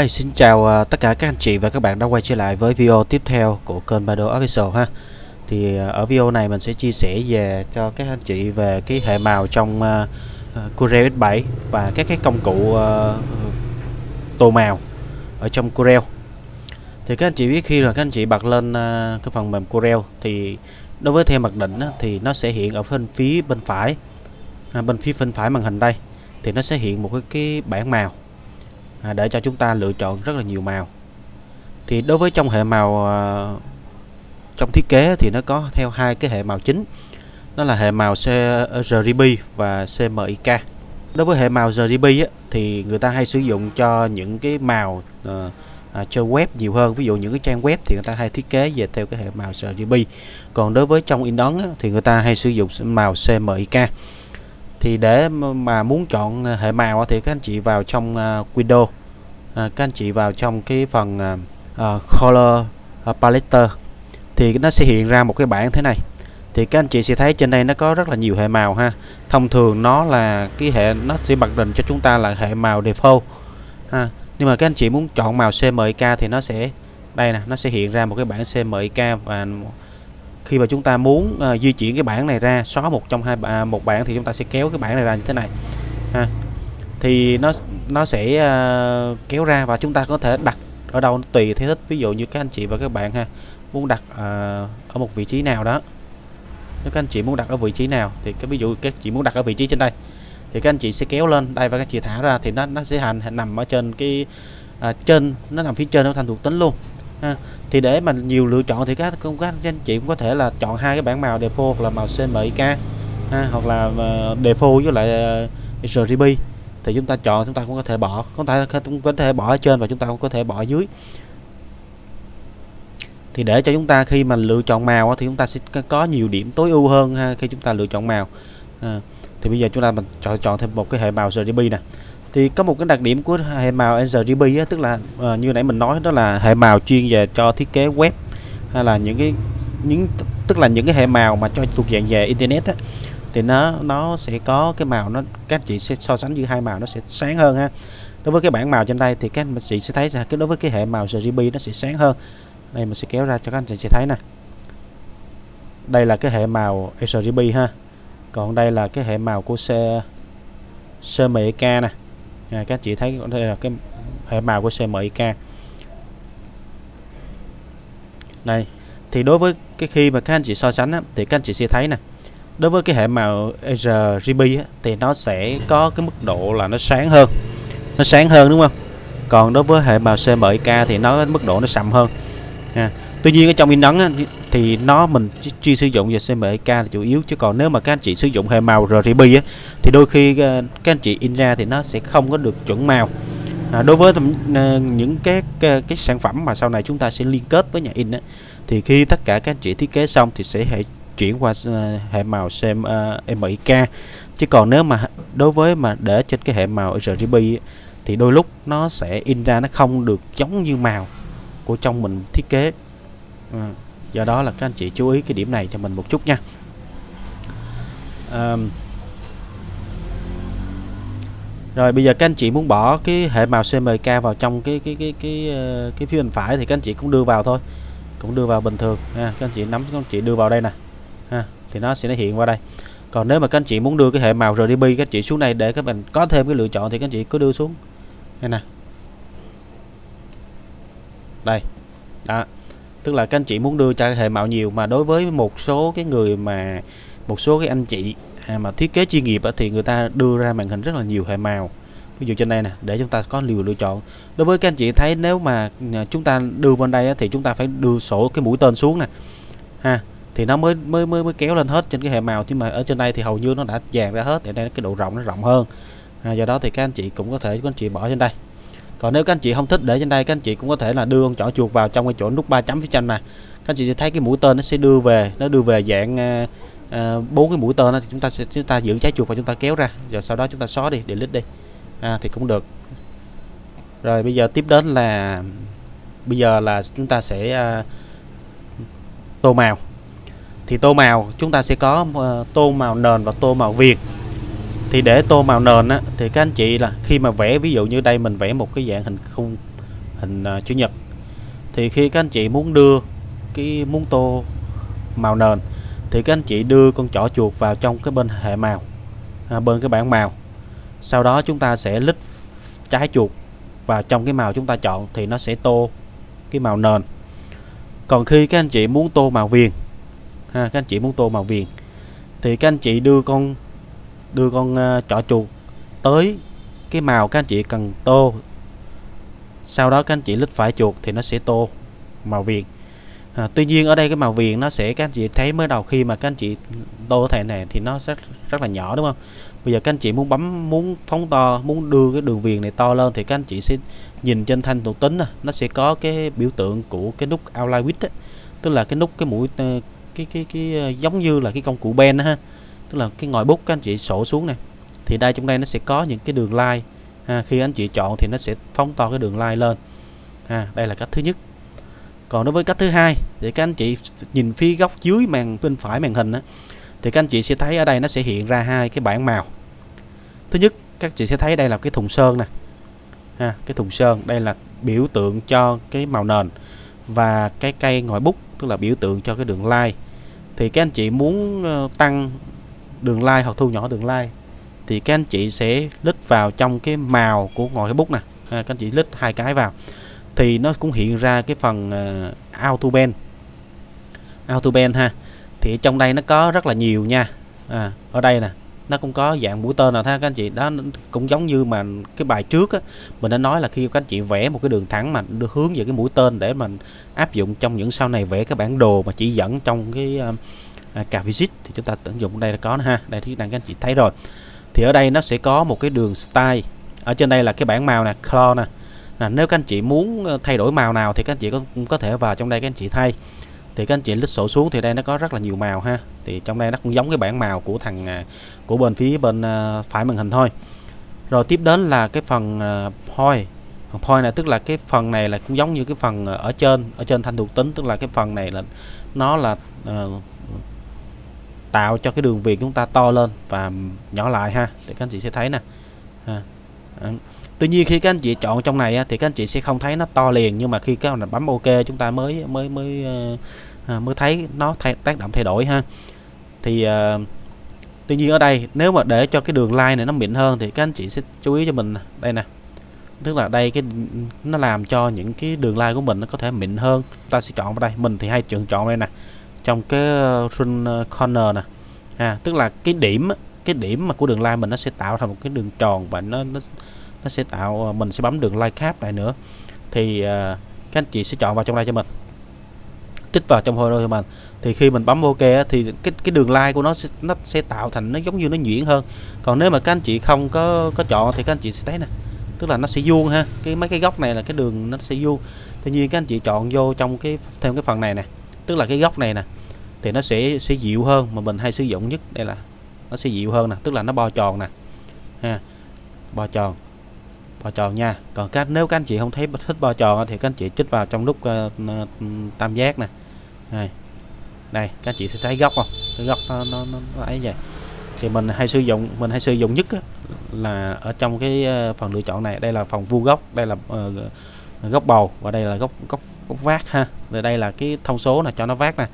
Hi, xin chào uh, tất cả các anh chị và các bạn đã quay trở lại với video tiếp theo của kênh Bado Official ha. Thì uh, ở video này mình sẽ chia sẻ về cho các anh chị về cái hệ màu trong uh, uh, Corel X7 và các cái công cụ uh, tô màu ở trong Corel. Thì các anh chị biết khi là các anh chị bật lên uh, cái phần mềm Corel thì đối với theo mặc định á, thì nó sẽ hiện ở bên phía bên phải à, bên phía bên phải màn hình đây thì nó sẽ hiện một cái, cái bảng màu à, để cho chúng ta lựa chọn rất là nhiều màu. Thì đối với trong hệ màu à, trong thiết kế thì nó có theo hai cái hệ màu chính. Đó là hệ màu RGB và CMYK đối với hệ màu RGB á, thì người ta hay sử dụng cho những cái màu à, à, cho web nhiều hơn. Ví dụ những cái trang web thì người ta hay thiết kế về theo cái hệ màu RGB còn đối với trong in ấn á, thì người ta hay sử dụng màu CMYK thì để mà muốn chọn ờ, hệ màu thì các anh chị vào trong ờ, uh, Windows à, ờ, các anh chị vào trong cái phần uh, Color Palette. Thì nó sẽ hiện ra một cái bảng thế này. Thì các anh chị sẽ thấy trên đây nó có rất là nhiều hệ màu ha. Thông thường nó là cái hệ nó sẽ mặc định cho chúng ta là hệ màu default ha. Nhưng mà các anh chị muốn chọn màu CMYK thì nó sẽ đây nè nó sẽ hiện ra một cái bảng CMYK và khi mà chúng ta muốn uh, di chuyển cái bảng này ra xóa một trong hai à, một bảng thì chúng ta sẽ kéo cái bảng này ra như thế này ha. Thì nó nó sẽ uh, kéo ra và chúng ta có thể đặt ở đâu tùy theo thích. Ví dụ như các anh chị và các bạn ha muốn đặt uh, ở một vị trí nào đó nếu các anh chị muốn đặt ở vị trí nào thì cái ví dụ các chị muốn đặt ở vị trí trên đây thì các anh chị sẽ kéo lên đây và các chị thả ra thì nó nó sẽ hành nằm ở trên cái à, trên nó nằm phía trên nó thành thuộc tính luôn ha. thì để mà nhiều lựa chọn thì các công các anh chị cũng có thể là chọn hai cái bảng màu default hoặc là màu CMYK ha, hoặc là uh, default với lại ờ, uh, RGB thì chúng ta chọn chúng ta cũng có thể bỏ có thể cũng có thể bỏ ở trên và chúng ta cũng có thể bỏ ở dưới. Thì để cho chúng ta khi mà lựa chọn màu thì chúng ta sẽ có nhiều điểm tối ưu hơn ha, khi chúng ta lựa chọn màu. À, thì bây giờ chúng ta mình chọn chọn thêm một cái hệ màu RGB nè thì có một cái đặc điểm của hệ màu RGB á, tức là uh, như nãy mình nói đó là hệ màu chuyên về cho thiết kế web hay là những cái những tức là những cái hệ màu mà cho thuộc dạng về internet á, thì nó nó sẽ có cái màu nó các chị sẽ so sánh giữa hai màu nó sẽ sáng hơn ha. Đối với cái bảng màu trên đây thì các anh chị sẽ thấy là cái đối với cái hệ màu RGB nó sẽ sáng hơn. Đây mình sẽ kéo ra cho các anh chị sẽ thấy nè. Đây là cái hệ màu RGB ha. Còn đây là cái hệ màu của xe CMYK nè à, các chị thấy đây là cái hệ màu của CMYK đây thì đối với cái khi mà các anh chị so sánh á, thì các anh chị sẽ thấy nè đối với cái hệ màu RGB á, thì nó sẽ có cái mức độ là nó sáng hơn nó sáng hơn đúng không? Còn đối với hệ màu CMYK thì nó mức độ nó sậm hơn. À, tuy nhiên ở trong in ấn á, thì nó mình chỉ sử dụng về CMYK là chủ yếu. Chứ còn nếu mà các anh chị sử dụng hệ màu RGB á, thì đôi khi ờ, các anh chị in ra thì nó sẽ không có được chuẩn màu. À, đối với ờ, những cái, cái cái sản phẩm mà sau này chúng ta sẽ liên kết với nhà in á, thì khi tất cả các anh chị thiết kế xong thì sẽ hệ chuyển qua uh, hệ màu CMYK chứ còn nếu mà đối với mà để trên cái hệ màu RGB ấy, thì đôi lúc nó sẽ in ra nó không được giống như màu của trong mình thiết kế. À, do đó là các anh chị chú ý cái điểm này cho mình một chút nha. Um, rồi bây giờ các anh chị muốn bỏ cái hệ màu CMK vào trong cái cái cái cái ờ, cái, cái phía bên phải thì các anh chị cũng đưa vào thôi. Cũng đưa vào bình thường. Ha các anh chị nắm các anh chị đưa vào đây nè. Ha thì nó sẽ nó hiện qua đây. Còn nếu mà các anh chị muốn đưa cái hệ màu RGB các anh chị xuống đây để các bạn có thêm cái lựa chọn thì các anh chị cứ đưa xuống. Đây nè. Đây. Đó tức là các anh chị muốn đưa cho hệ màu nhiều mà đối với một số cái người mà một số cái anh chị à, mà thiết kế chuyên nghiệp thì người ta đưa ra màn hình rất là nhiều hệ màu ví dụ trên đây nè để chúng ta có nhiều lựa chọn. Đối với các anh chị thấy nếu mà à, chúng ta đưa bên đây thì chúng ta phải đưa sổ cái mũi tên xuống nè. Ha thì nó mới mới mới mới kéo lên hết trên cái hệ màu chứ mà ở trên đây thì hầu như nó đã dàn ra hết thì đây cái độ rộng nó rộng hơn. À, do đó thì các anh chị cũng có thể các anh chị bỏ trên đây còn nếu các anh chị không thích để trên đây các anh chị cũng có thể là đưa con chỏ chuột vào trong cái chỗ nút ba chấm phía trên này. Các anh chị sẽ thấy cái mũi tên nó sẽ đưa về nó đưa về dạng ờ, ờ, bốn uh, cái mũi tên đó, thì chúng ta sẽ chúng ta giữ trái chuột và chúng ta kéo ra. Rồi sau đó chúng ta xóa đi delete đi. À, thì cũng được. Rồi bây giờ tiếp đến là bây giờ là chúng ta sẽ uh, tô màu. Thì tô màu chúng ta sẽ có uh, tô màu nền và tô màu viền thì để tô màu nền á, thì các anh chị là khi mà vẽ ví dụ như đây mình vẽ một cái dạng hình khung hình à, uh, chữ nhật thì khi các anh chị muốn đưa cái muốn tô màu nền thì các anh chị đưa con chỏ chuột vào trong cái bên hệ màu à, bên cái bảng màu. Sau đó chúng ta sẽ lít trái chuột vào trong cái màu chúng ta chọn thì nó sẽ tô cái màu nền. Còn khi các anh chị muốn tô màu viền ha các anh chị muốn tô màu viền thì các anh chị đưa con đưa con uh, chuột tới cái màu các anh chị cần tô. Sau đó các anh chị lít phải chuột thì nó sẽ tô màu viền. À, tuy nhiên ở đây cái màu viền nó sẽ các anh chị thấy mới đầu khi mà các anh chị tô thẻ này thì nó rất rất là nhỏ đúng không? Bây giờ các anh chị muốn bấm muốn phóng to muốn đưa cái đường viền này to lên thì các anh chị sẽ nhìn trên thanh thuộc tính nó sẽ có cái biểu tượng của cái nút outline width ấy. tức là cái nút cái mũi ờ, cái cái cái cái giống như là cái công cụ pen ha tức là cái ngòi bút các anh chị sổ xuống này. Thì đây trong đây nó sẽ có những cái đường line. Ha, khi anh chị chọn thì nó sẽ phóng to cái đường line lên. Ha, đây là cách thứ nhất. Còn đối với cách thứ hai thì các anh chị nhìn phía góc dưới màn bên phải màn hình á, thì các anh chị sẽ thấy ở đây nó sẽ hiện ra hai cái bảng màu. Thứ nhất các chị sẽ thấy đây là cái thùng sơn nè. Ha, cái thùng sơn đây là biểu tượng cho cái màu nền và cái cây ngòi bút tức là biểu tượng cho cái đường line. Thì các anh chị muốn ờ, tăng đường line hoặc thu nhỏ đường line thì các anh chị sẽ lít vào trong cái màu của ngòi cái bút nè. À, các anh chị lít hai cái vào. Thì nó cũng hiện ra cái phần uh, auto band auto band ha. Thì trong đây nó có rất là nhiều nha. À, ở đây nè nó cũng có dạng mũi tên nào ha. Các anh chị đó cũng giống như mà cái bài trước á mình đã nói là khi các anh chị vẽ một cái đường thẳng mà được hướng về cái mũi tên để mình áp dụng trong những sau này vẽ cái bản đồ mà chỉ dẫn trong cái uh, À, card visit thì chúng ta tận dụng đây là có ha. Đây thì đang các anh chị thấy rồi. Thì ở đây nó sẽ có một cái đường style. Ở trên đây là cái bảng màu nè color nè. Là nếu các anh chị muốn ờ, thay đổi màu nào thì các anh chị có, có thể vào trong đây các anh chị thay. Thì các anh chị lít sổ xuống thì đây nó có rất là nhiều màu ha. Thì trong đây nó cũng giống cái bảng màu của thằng à, của bên phía bên ờ, phải màn hình thôi. Rồi tiếp đến là cái phần ờ, point. Phần point này tức là cái phần này là cũng giống như cái phần ở trên ở trên thanh thuộc tính tức là cái phần này là nó là uh, tạo cho cái đường viền chúng ta to lên và nhỏ lại ha thì các anh chị sẽ thấy nè ha. Tuy nhiên khi các anh chị chọn trong này thì các anh chị sẽ không thấy nó to liền nhưng mà khi các bạn bấm OK chúng ta mới mới mới ờ, à, mới thấy nó thay, tác động thay đổi ha. Thì uh, tuy nhiên ở đây nếu mà để cho cái đường line này nó mịn hơn thì các anh chị sẽ chú ý cho mình đây nè. Tức là đây cái nó làm cho những cái đường line của mình nó có thể mịn hơn. Ta sẽ chọn vào đây. Mình thì hay chọn chọn đây nè. Trong cái ờ, run ờ, corner nè. À, tức là cái điểm cái điểm mà của đường line mình nó sẽ tạo thành một cái đường tròn và nó nó nó sẽ tạo ờ, mình sẽ bấm đường like cap lại nữa. Thì uh, các anh chị sẽ chọn vào trong đây cho mình. Tích vào trong holo cho mình. Thì khi mình bấm ok thì cái cái đường like của nó sẽ, nó sẽ tạo thành nó giống như nó nhuyễn hơn. Còn nếu mà các anh chị không có có chọn thì các anh chị sẽ thấy nè tức là nó sẽ vuông ha. Cái mấy cái góc này là cái đường nó sẽ vuông. Tuy nhiên các anh chị chọn vô trong cái thêm cái phần này nè tức là cái góc này nè thì nó sẽ sẽ dịu hơn mà mình hay sử dụng nhất. Đây là nó sẽ dịu hơn nè tức là nó bo tròn nè. Ha bo tròn bo tròn nha. Còn các nếu các anh chị không thấy thích bo tròn thì các anh chị chích vào trong nút uh, tam giác nè. Đây đây các anh chị sẽ thấy góc không? Cái góc nó, nó, nó, nó ấy vậy. Thì mình hay sử dụng mình hay sử dụng nhất á, là ở trong cái ờ, phần lựa chọn này. Đây là phòng vuông góc đây là ờ, uh, góc bầu và đây là góc góc góc vát ha rồi đây là cái thông số là cho nó vác nè.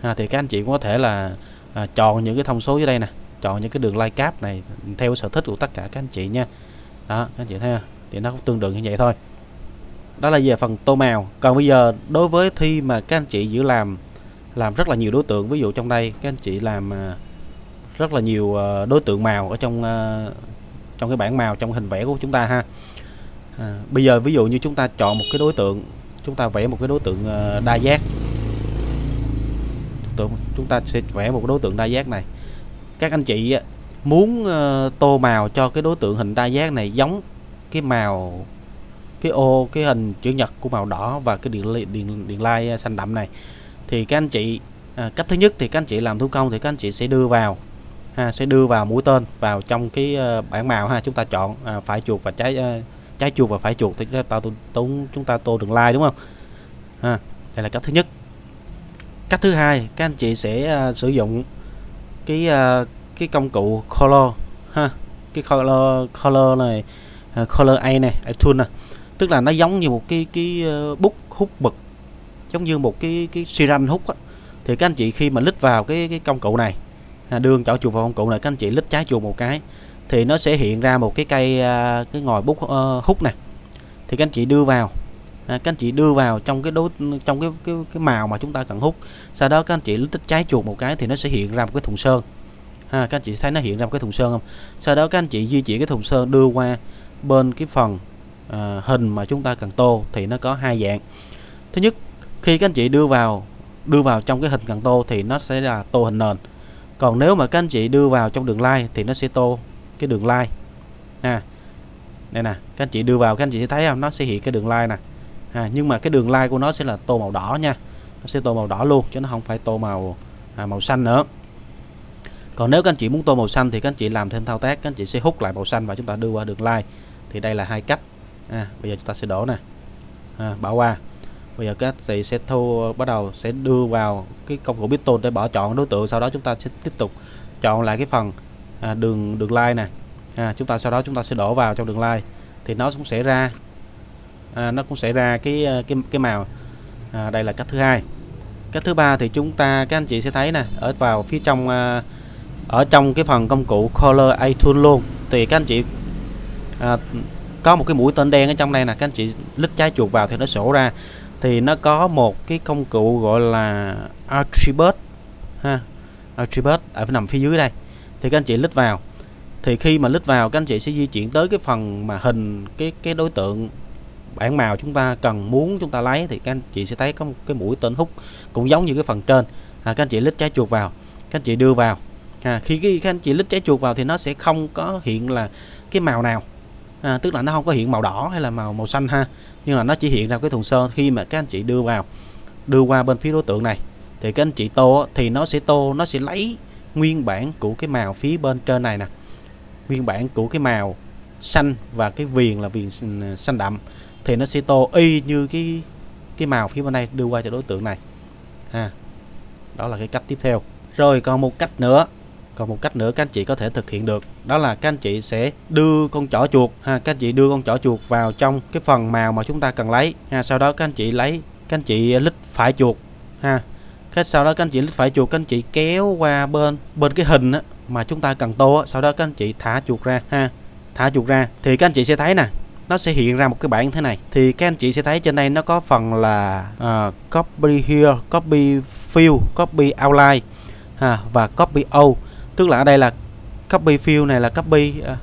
Ha, thì các anh chị cũng có thể là à, chọn những cái thông số dưới đây nè chọn những cái đường like cap này theo sở thích của tất cả các anh chị nha. Đó các anh chị thấy không? thì nó cũng tương đương như vậy thôi. Đó là về phần tô màu. Còn bây giờ đối với thi mà các anh chị giữ làm làm rất là nhiều đối tượng ví dụ trong đây các anh chị làm à, rất là nhiều à, đối tượng màu ở trong à, trong cái bảng màu trong hình vẽ của chúng ta ha. À, bây giờ ví dụ như chúng ta chọn một cái đối tượng chúng ta vẽ một cái đối tượng ờ, đa giác. Chúng ta sẽ vẽ một đối tượng đa giác này. Các anh chị ờ, muốn ờ, tô màu cho cái đối tượng hình đa giác này giống cái màu cái ô cái hình chữ nhật của màu đỏ và cái điện điện điện lai xanh đậm này thì các anh chị à, cách thứ nhất thì các anh chị làm thủ công thì các anh chị sẽ đưa vào ha, sẽ đưa vào mũi tên vào trong cái uh, bảng màu ha chúng ta chọn à, phải chuột và trái uh, trái chuột và phải chuột thì chúng ta tốn chúng ta tô đường line đúng không? Ha đây là cách thứ nhất. Cách thứ hai các anh chị sẽ uh, sử dụng cái uh, cái công cụ color ha cái color color này uh, color A này a tool này tức là nó giống như một cái cái uh, bút hút mực giống như một cái cái xi hút á. Thì các anh chị khi mà lít vào cái cái công cụ này đường chọn chuột vào công cụ này các anh chị lít trái chuột một cái thì nó sẽ hiện ra một cái cây à, cái ngòi bút ờ, hút này. Thì các anh chị đưa vào. À, các anh chị đưa vào trong cái đối trong cái cái cái màu mà chúng ta cần hút. Sau đó các anh chị tích trái chuột một cái thì nó sẽ hiện ra một cái thùng sơn. Ha các anh chị thấy nó hiện ra một cái thùng sơn không? Sau đó các anh chị di chuyển cái thùng sơn đưa qua bên cái phần à, hình mà chúng ta cần tô thì nó có hai dạng. Thứ nhất khi các anh chị đưa vào đưa vào trong cái hình cần tô thì nó sẽ là tô hình nền. Còn nếu mà các anh chị đưa vào trong đường line thì nó sẽ tô cái đường line. Ha. Đây nè các anh chị đưa vào các anh chị sẽ thấy không? Nó sẽ hiện cái đường line nè. À, nhưng mà cái đường line của nó sẽ là tô màu đỏ nha. Nó sẽ tô màu đỏ luôn chứ nó không phải tô màu à, màu xanh nữa. Còn nếu các anh chị muốn tô màu xanh thì các anh chị làm thêm thao tác các anh chị sẽ hút lại màu xanh và chúng ta đưa qua đường line. Thì đây là hai cách. À, bây giờ chúng ta sẽ đổ nè. À, bỏ qua. Bây giờ các anh chị sẽ thu bắt đầu sẽ đưa vào cái công cụ Piston để bỏ chọn đối tượng sau đó chúng ta sẽ tiếp tục chọn lại cái phần à, đường đường line nè. À, chúng ta sau đó chúng ta sẽ đổ vào trong đường line thì nó cũng sẽ ra à, nó cũng sẽ ra cái à, cái cái màu. À, đây là cách thứ hai. Cách thứ ba thì chúng ta các anh chị sẽ thấy nè ở vào phía trong à, ở trong cái phần công cụ Color iTunes Tool luôn. Thì các anh chị à, có một cái mũi tên đen ở trong đây nè các anh chị lít trái chuột vào thì nó sổ ra. Thì nó có một cái công cụ gọi là Attribute ha Attribute ở à, nằm phía dưới đây thì các anh chị lít vào. Thì khi mà lít vào các anh chị sẽ di chuyển tới cái phần mà hình cái cái đối tượng bản màu chúng ta cần muốn chúng ta lấy thì các anh chị sẽ thấy có một cái mũi tên hút cũng giống như cái phần trên. À, các anh chị lít trái chuột vào các anh chị đưa vào. À, khi cái các anh chị lít trái chuột vào thì nó sẽ không có hiện là cái màu nào. À, tức là nó không có hiện màu đỏ hay là màu màu xanh ha nhưng là nó chỉ hiện ra cái thùng sơn khi mà các anh chị đưa vào đưa qua bên phía đối tượng này. Thì các anh chị tô thì nó sẽ tô nó sẽ lấy nguyên bản của cái màu phía bên trên này nè. Nguyên bản của cái màu xanh và cái viền là viền ừ, xanh đậm, thì nó sẽ tô y như cái cái màu phía bên đây đưa qua cho đối tượng này. Ha, đó là cái cách tiếp theo. Rồi còn một cách nữa, còn một cách nữa các anh chị có thể thực hiện được, đó là các anh chị sẽ đưa con chỏ chuột, ha, các anh chị đưa con chỏ chuột vào trong cái phần màu mà chúng ta cần lấy. Ha, sau đó các anh chị lấy, các anh chị lít phải chuột, ha cái sau đó các anh chị phải chuột các anh chị kéo qua bên bên cái hình á, mà chúng ta cần tô á. sau đó các anh chị thả chuột ra ha thả chuột ra. Thì các anh chị sẽ thấy nè nó sẽ hiện ra một cái bảng như thế này. Thì các anh chị sẽ thấy trên đây nó có phần là uh, copy here copy fill copy outline ha, và copy all tức là ở đây là copy fill này là copy uh,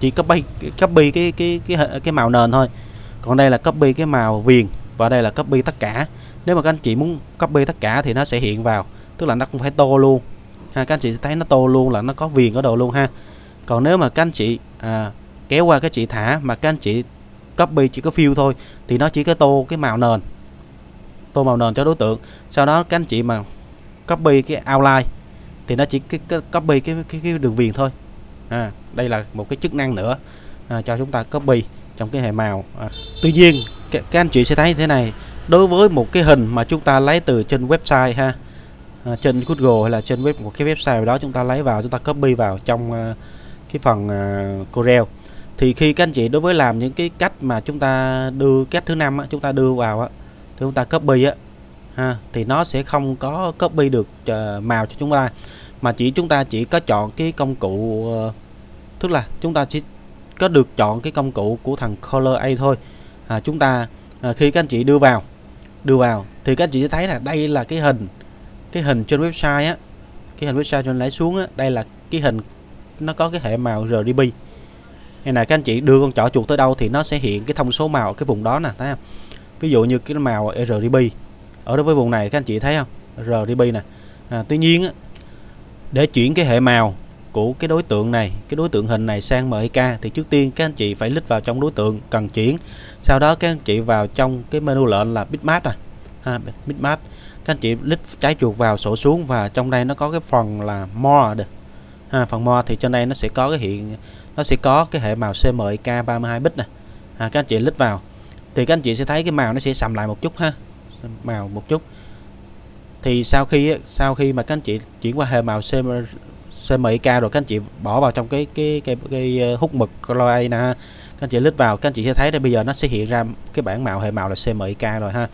chỉ copy copy cái cái cái cái màu nền thôi. Còn đây là copy cái màu viền và đây là copy tất cả nếu mà các anh chị muốn copy tất cả thì nó sẽ hiện vào tức là nó cũng phải tô luôn. Ha các anh chị thấy nó tô luôn là nó có viền ở đầu luôn ha. Còn nếu mà các anh chị à, kéo qua các chị thả mà các anh chị copy chỉ có fill thôi thì nó chỉ có tô cái màu nền tô màu nền cho đối tượng. Sau đó các anh chị mà copy cái outline thì nó chỉ cái, cái copy cái, cái cái đường viền thôi. À, đây là một cái chức năng nữa à, cho chúng ta copy trong cái hệ màu. À. tuy nhiên các, các anh chị sẽ thấy như thế này đối với một cái hình mà chúng ta lấy từ trên website ha à, trên Google hay là trên web một cái website đó chúng ta lấy vào chúng ta copy vào trong uh, cái phần uh, Corel. Thì khi các anh chị đối với làm những cái cách mà chúng ta đưa cách thứ năm chúng ta đưa vào á thì chúng ta copy á ha thì nó sẽ không có copy được uh, màu cho chúng ta. Mà chỉ chúng ta chỉ có chọn cái công cụ uh, tức là chúng ta chỉ có được chọn cái công cụ của thằng Color A thôi. À, chúng ta à, khi các anh chị đưa vào đưa vào. Thì các anh chị sẽ thấy là đây là cái hình cái hình trên website á cái hình website trên lấy xuống á đây là cái hình nó có cái hệ màu RGB này là các anh chị đưa con trỏ chuột tới đâu thì nó sẽ hiện cái thông số màu ở cái vùng đó nè thấy không? Ví dụ như cái màu RGB ở đối với vùng này các anh chị thấy không? RGB nè. À, tuy nhiên á, để chuyển cái hệ màu của cái đối tượng này, cái đối tượng hình này sang MIK thì trước tiên các anh chị phải lít vào trong đối tượng cần chuyển. Sau đó các anh chị vào trong cái menu lệnh là bitmap à ha bitmap các anh chị lít trái chuột vào, sổ xuống và trong đây nó có cái phần là more ha, phần more thì trên đây nó sẽ có cái hiện, nó sẽ có cái hệ màu CMYK 32 bit nè. Ha các anh chị lít vào. Thì các anh chị sẽ thấy cái màu nó sẽ sầm lại một chút ha. Màu một chút. Thì sau khi sau khi mà các anh chị chuyển qua hệ màu CMYK rồi các anh chị bỏ vào trong cái cái cái, cái, cái hút mực color nè các các anh chị lít vào các anh chị sẽ thấy đây bây giờ nó sẽ hiện ra cái bảng màu hệ màu là CMYK rồi ha.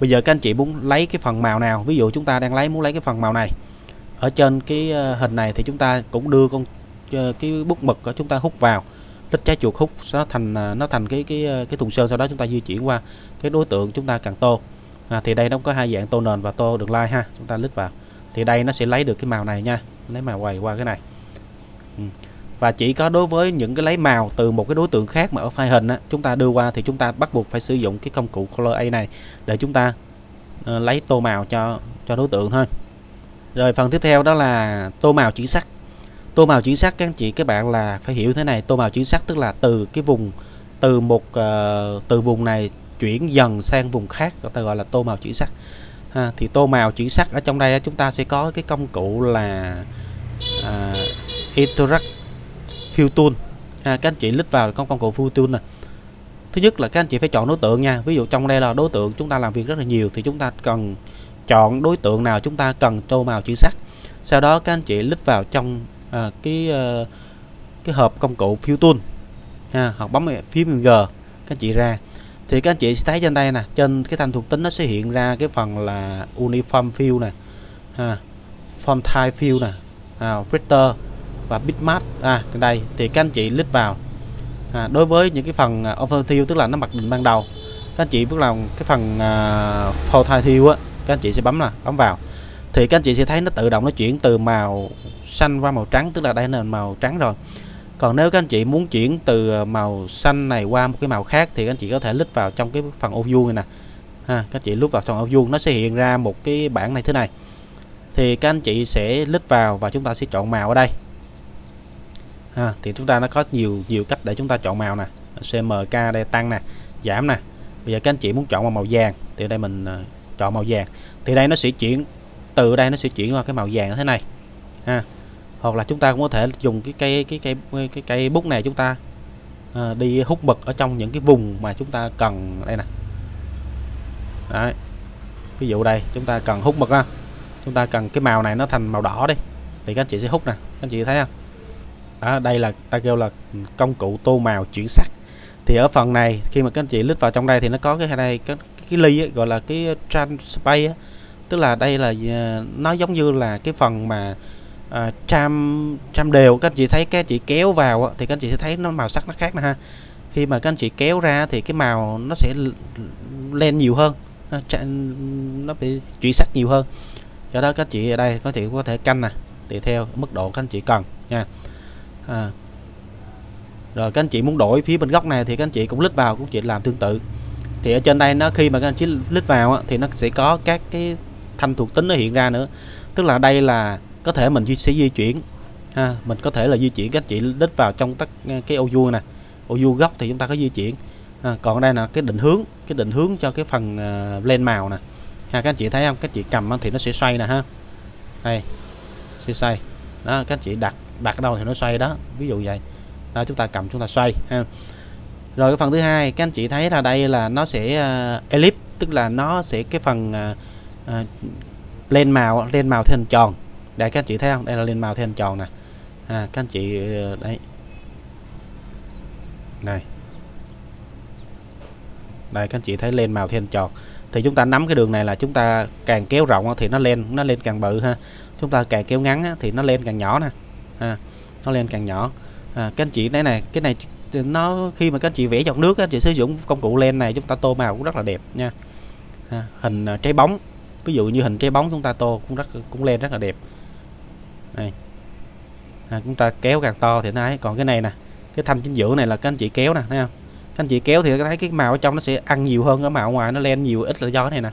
Bây giờ các anh chị muốn lấy cái phần màu nào? Ví dụ chúng ta đang lấy muốn lấy cái phần màu này. Ở trên cái ờ, hình này thì chúng ta cũng đưa con ờ, cái bút mực của chúng ta hút vào. Lít trái chuột hút nó thành nó thành cái cái cái thùng sơn sau đó chúng ta di chuyển qua cái đối tượng chúng ta cần tô. À, thì đây nó có hai dạng tô nền và tô đường lai ha. Chúng ta lít vào thì đây nó sẽ lấy được cái màu này nha. Lấy màu quầy qua cái này. Ừ. và chỉ có đối với những cái lấy màu từ một cái đối tượng khác mà ở file hình á, chúng ta đưa qua thì chúng ta bắt buộc phải sử dụng cái công cụ color A này để chúng ta uh, lấy tô màu cho cho đối tượng thôi. Rồi phần tiếp theo đó là tô màu chuyển sắc. Tô màu chuyển sắc các anh chị các bạn là phải hiểu thế này. Tô màu chuyển sắc tức là từ cái vùng từ một uh, từ vùng này chuyển dần sang vùng khác người ta gọi là tô màu chuyển sắc ha, thì tô màu chuyển sắc ở trong đây chúng ta sẽ có cái công cụ là uh, interact fill tool. Ha, các anh chị lít vào công công cụ fill tool này thứ nhất là các anh chị phải chọn đối tượng nha. Ví dụ trong đây là đối tượng chúng ta làm việc rất là nhiều thì chúng ta cần chọn đối tượng nào chúng ta cần tô màu chuyển sắc. Sau đó các anh chị lít vào trong à, cái à, cái hộp công cụ fill tool. Ha, hoặc bấm phím G các anh chị ra thì các anh chị sẽ thấy trên đây nè trên cái thanh thuộc tính nó sẽ hiện ra cái phần là uniform fill nè ha, font type fill nè à, printer và bitmap. À trên đây thì các anh chị click vào. À, đối với những cái phần à, overfill overview tức là nó mặc định ban đầu các anh chị bước làm cái phần uh, full fill á các anh chị sẽ bấm là bấm vào. Thì các anh chị sẽ thấy nó tự động nó chuyển từ màu xanh qua màu trắng tức là đây là màu trắng rồi còn nếu các anh chị muốn chuyển từ ờ, màu xanh này qua một cái màu khác thì các anh chị có thể lít vào trong cái phần overview này nè. Ha các anh chị lút vào trong vuông nó sẽ hiện ra một cái bảng này thế này. Thì các anh chị sẽ lít vào và chúng ta sẽ chọn màu ở đây. Ha, thì chúng ta nó có nhiều nhiều cách để chúng ta chọn màu nè. CMK đây tăng nè giảm nè. Bây giờ các anh chị muốn chọn màu vàng thì đây mình ờ, chọn màu vàng. Thì đây nó sẽ chuyển từ đây nó sẽ chuyển qua cái màu vàng như thế này. Ha hoặc là chúng ta cũng có thể dùng cái cây cái cây cái cây bút này chúng ta à, đi hút mực ở trong những cái vùng mà chúng ta cần. Đây nè. Đấy. Ví dụ đây chúng ta cần hút mực ha. Chúng ta cần cái màu này nó thành màu đỏ đi. Thì các anh chị sẽ hút nè. Các anh chị thấy không? Đó, đây là ta kêu là công cụ tô màu chuyển sắc. Thì ở phần này khi mà các anh chị lít vào trong đây thì nó có cái đây cái, cái ly ấy, gọi là cái transpace tức là đây là à, nó giống như là cái phần mà Ờ, à, trăm trăm đều các anh chị thấy các anh chị kéo vào thì các anh chị sẽ thấy nó màu sắc nó khác nè ha. Khi mà các anh chị kéo ra thì cái màu nó sẽ lên nhiều hơn nó bị chuyển sắc nhiều hơn. Do đó các anh chị ở đây có thể có thể canh nè tùy theo mức độ các anh chị cần nha. À. rồi các anh chị muốn đổi phía bên góc này thì các anh chị cũng lít vào cũng chị làm tương tự. Thì ở trên đây nó khi mà các anh chị lít vào thì nó sẽ có các cái thanh thuộc tính nó hiện ra nữa. Tức là đây là có thể mình sẽ di chuyển. Ha mình có thể là di chuyển các chị đích vào trong các ờ, cái ô vuông này ô vuông góc thì chúng ta có di chuyển. Ha. còn đây là cái định hướng cái định hướng cho cái phần uh, lên màu nè. Ha các anh chị thấy không? Các chị cầm thì nó sẽ xoay nè ha. Đây sẽ xoay. Đó các anh chị đặt đặt ở đâu thì nó xoay đó ví dụ vậy. Đó, chúng ta cầm chúng ta xoay ha. Rồi cái phần thứ hai các anh chị thấy là đây là nó sẽ ờ, uh, ellipse tức là nó sẽ cái phần uh, uh, lên màu lên màu theo hình tròn đây các anh chị thấy không? Đây là lên màu theo hình tròn nè. À, các anh chị ờ, đấy. Này. Đây các anh chị thấy lên màu theo hình tròn thì chúng ta nắm cái đường này là chúng ta càng kéo rộng thì nó lên nó lên càng bự ha. Chúng ta càng kéo ngắn thì nó lên càng nhỏ nè. À, nó lên càng nhỏ. À, các anh chị đấy này cái này nó khi mà các anh chị vẽ giọt nước các anh chị sử dụng công cụ len này chúng ta tô màu cũng rất là đẹp nha. À, hình à, trái bóng. Ví dụ như hình trái bóng chúng ta tô cũng rất cũng lên rất là đẹp đây. à, chúng ta kéo càng to thì nó ấy. Còn cái này nè cái thanh chính giữa này là các anh chị kéo nè thấy không? Các anh chị kéo thì thấy cái màu ở trong nó sẽ ăn nhiều hơn cái màu ngoài nó len nhiều ít là do cái này nè.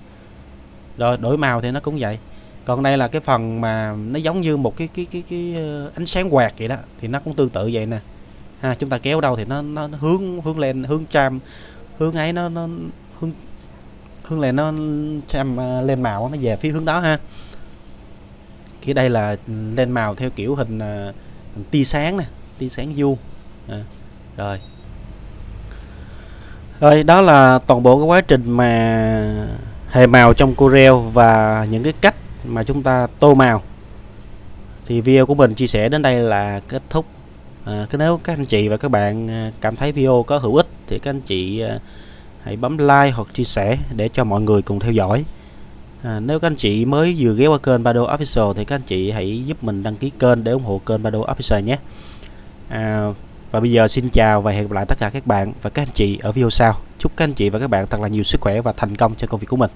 Rồi đổi màu thì nó cũng vậy. Còn đây là cái phần mà nó giống như một cái cái cái cái, ờ, ánh sáng quạt vậy đó thì nó cũng tương tự vậy nè. Ha chúng ta kéo đâu thì nó nó, nó hướng hướng lên hướng cham hướng ấy nó nó hướng hướng lên nó cham ờ, lên màu nó về phía hướng đó ha cái đây là lên màu theo kiểu hình uh, tia sáng nè tia sáng vuông. À, rồi. Rồi đó là toàn bộ cái quá trình mà hệ màu trong Corel và những cái cách mà chúng ta tô màu. Thì video của mình chia sẻ đến đây là kết thúc. À, cái nếu các anh chị và các bạn à, cảm thấy video có hữu ích thì các anh chị à, hãy bấm like hoặc chia sẻ để cho mọi người cùng theo dõi à, nếu các anh chị mới vừa ghé qua kênh Bado Official thì các anh chị hãy giúp mình đăng ký kênh để ủng hộ kênh Bado Official nhé. À, và bây giờ xin chào và hẹn gặp lại tất cả các bạn và các anh chị ở video sau. Chúc các anh chị và các bạn thật là nhiều sức khỏe và thành công cho công việc của mình.